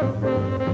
Música